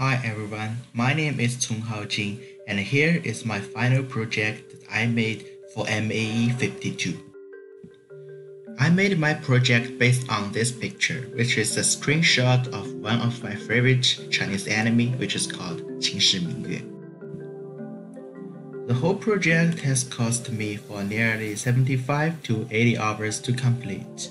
Hi everyone, my name is Conghao Jin and here is my final project that I made for MAE 52. I made my project based on this picture, which is a screenshot of one of my favorite Chinese anime, which is called Qin Shi Ming Yue. The whole project has cost me for nearly 75 to 80 hours to complete.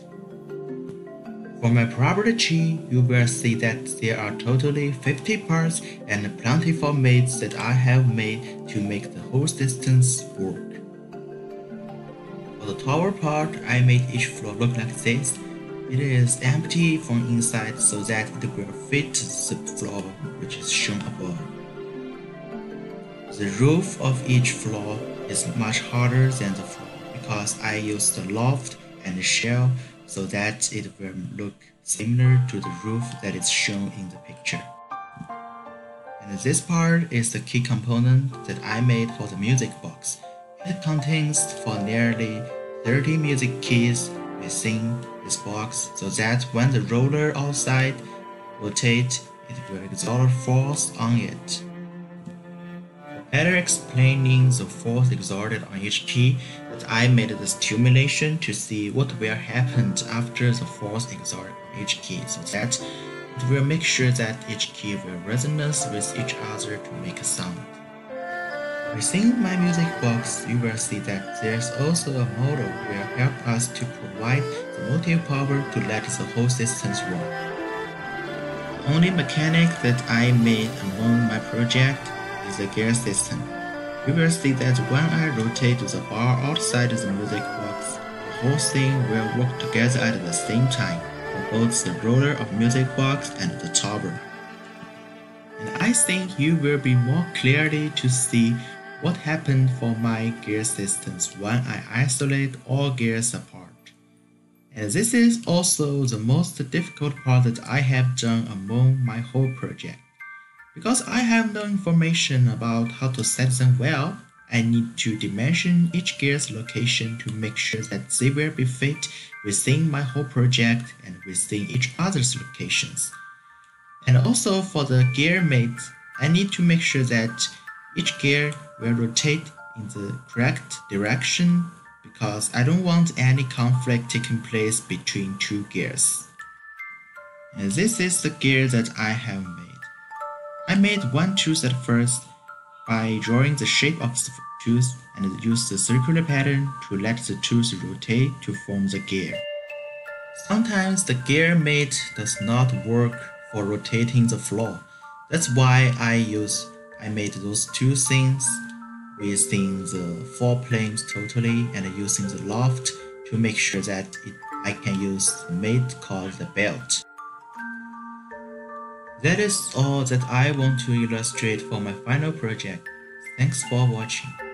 For my property you will see that there are totally 50 parts and plentiful mates that I have made to make the whole distance work. For the tower part, I made each floor look like this. It is empty from inside so that it will fit the floor which is shown above. The roof of each floor is much harder than the floor because I used the loft and the shell so that it will look similar to the roof that is shown in the picture. And this part is the key component that I made for the music box. It contains for nearly 30 music keys within this box so that when the roller outside rotates, it will exert force on it. Better explaining the force exerted on each key, I made the stimulation to see what will happen after the exerted on each key, so that it will make sure that each key will resonance with each other to make a sound. Within my music box, you will see that there's also a model will help us to provide the motive power to let the whole system run. The only mechanic that I made among my project is the gear system. You will see that when I rotate the bar outside the music box, the whole thing will work together at the same time for both the roller of music box and the tower. And I think you will be more clearly to see what happened for my gear systems when I isolate all gears apart. And this is also the most difficult part that I have done among my whole project. Because I have no information about how to set them well, I need to dimension each gear's location to make sure that they will be fit within my whole project and within each other's locations. And also for the gear mates, I need to make sure that each gear will rotate in the correct direction because I don't want any conflict taking place between two gears. And this is the gear that I have made. I made one tooth at first by drawing the shape of the tooth and used the circular pattern to let the tooth rotate to form the gear. Sometimes the gear mate does not work for rotating the floor. That's why I use I made those two things within the four planes totally and using the loft to make sure that it, I can use the mate called the belt. That is all that I want to illustrate for my final project. Thanks for watching.